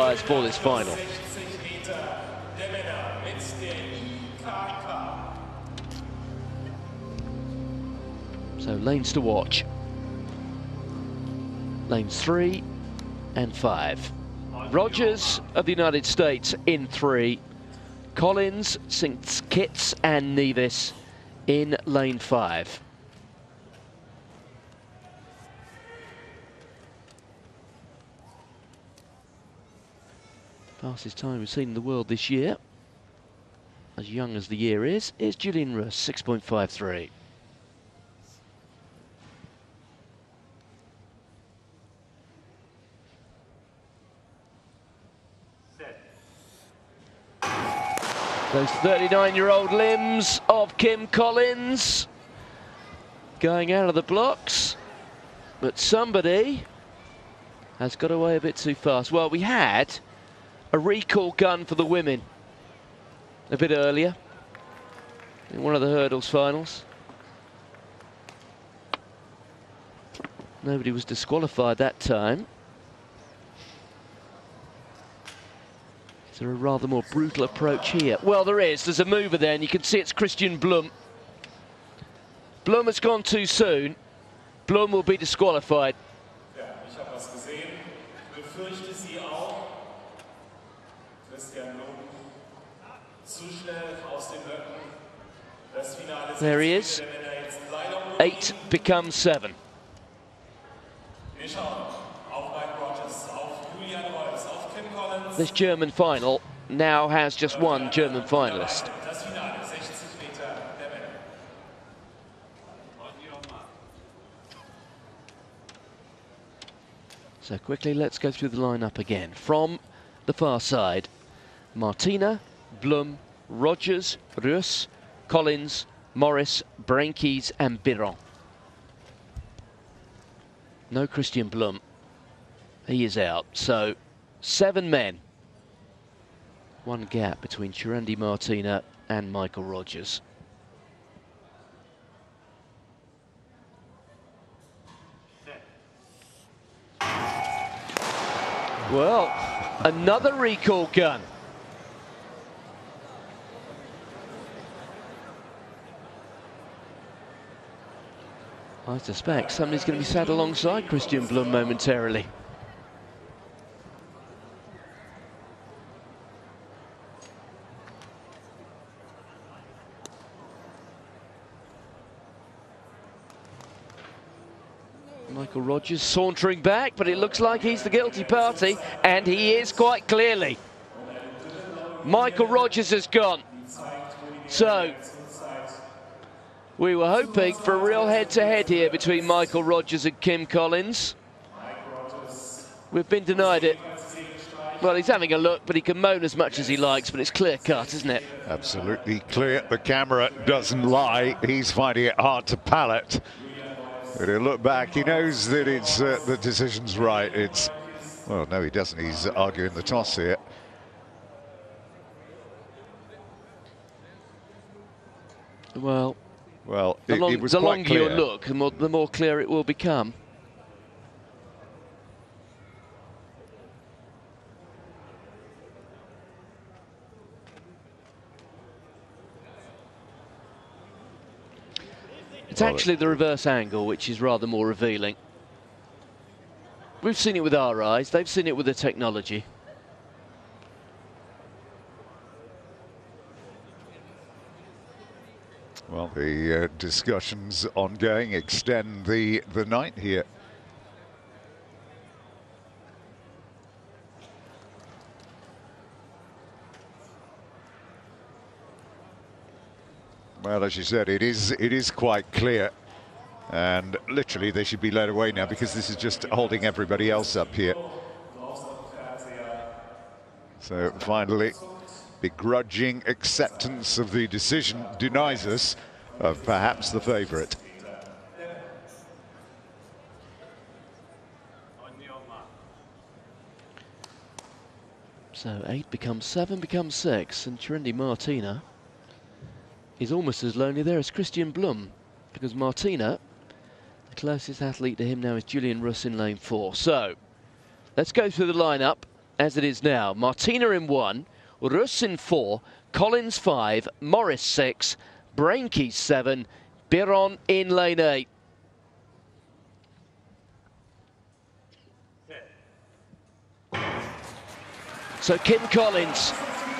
qualifiers for this final. So lanes to watch. Lanes three and five. Rogers of the United States in three. Collins, St. Kitts and Nevis in lane five. Fastest time we've seen in the world this year, as young as the year is, is Julian Reus, 6.53. Those 39-year-old limbs of Kim Collins going out of the blocks. But somebody has got away a bit too fast. Well, we had a recall gun for the women a bit earlier in one of the hurdles finals. Nobody was disqualified that time. Is there a rather more brutal approach here? Well, there is. There's a mover there, and you can see it's Christian Blum. Blum has gone too soon. Blum will be disqualified. There he is. Eight becomes seven. this German final now has just one German finalist. So quickly, let's go through the lineup again. From the far side, Martina, Blum, Rogers, Reus, Collins, Morris, Breinkes and Biron. No Christian Blum. He is out. So seven men one gap between Churandy Martina and Michael Rogers. Well, another recall gun. I suspect somebody's going to be sat alongside Christian Blum momentarily. Michael Rogers sauntering back, but it looks like he's the guilty party, and he is quite clearly. Michael Rogers has gone. So, we were hoping for a real head-to-head -head here between Michael Rogers and Kim Collins. We've been denied it. Well, he's having a look, but he can moan as much as he likes, but it's clear cut, isn't it? Absolutely clear. The camera doesn't lie. He's finding it hard to palate. But he'll look back. He knows that it's uh, the decision's right. It's well, no, he doesn't. He's arguing the toss here. Well, well, the, long, it the longer you look, the more, the more clear it will become. It's actually the reverse angle, which is rather more revealing. We've seen it with our eyes, they've seen it with the technology. Well, the uh, discussions ongoing extend the, the night here. Well, as you said, it is it is quite clear. And literally, they should be led away now because this is just holding everybody else up here. So finally, begrudging acceptance of the decision denies us of perhaps the favourite. So eight becomes seven, becomes six, and Churandy Martina is almost as lonely there as Christian Blum because Martina, the closest athlete to him now is Julian Reus in lane four. So let's go through the lineup as it is now. Martina in one, Reus in four, Collins five, Morris six, Brainkey seven, Biron in lane eight. So Kim Collins,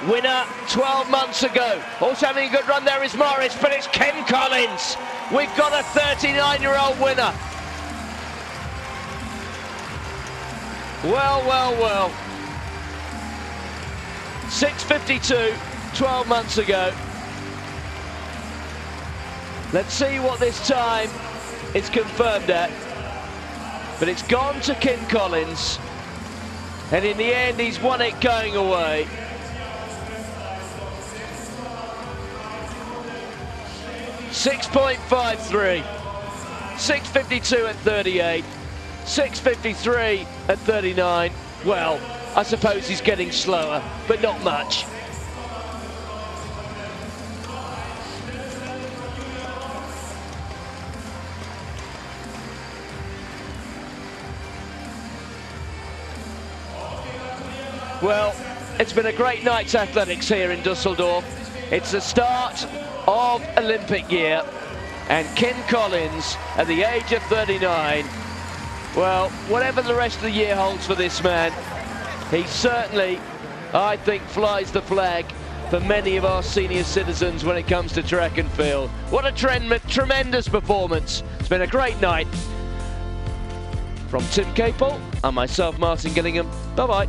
winner 12 months ago. Also having a good run there is Morris, but it's Kim Collins. We've got a 39-year-old winner. Well, well, well. 6.52, 12 months ago. Let's see what this time is confirmed at. But it's gone to Kim Collins. And in the end, he's won it going away. Six point five three. 652 at 38. 653 at 39. Well, I suppose he's getting slower, but not much. Well, it's been a great night's athletics here in Dusseldorf. It's the start of Olympic year, and Kim Collins, at the age of 39, well, whatever the rest of the year holds for this man, he certainly, I think, flies the flag for many of our senior citizens when it comes to track and field. What a trend, tremendous performance. It's been a great night. From Tim Capel and myself, Martin Gillingham, bye-bye.